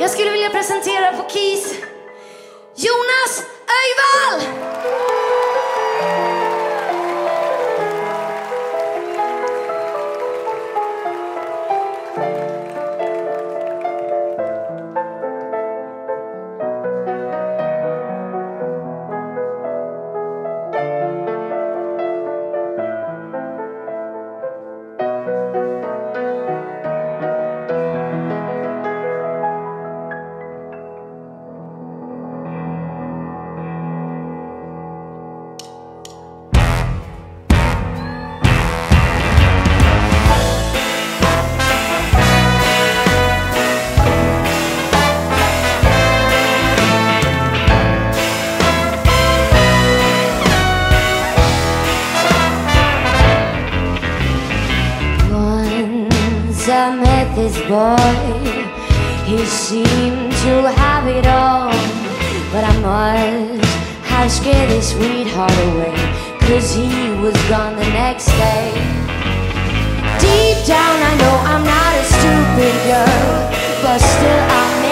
Jag skulle vilja presentera på KIS Jonas Öjvall! Boy, he seemed to have it all. But I must have scared his sweetheart away, cause he was gone the next day. Deep down, I know I'm not a stupid girl, but still I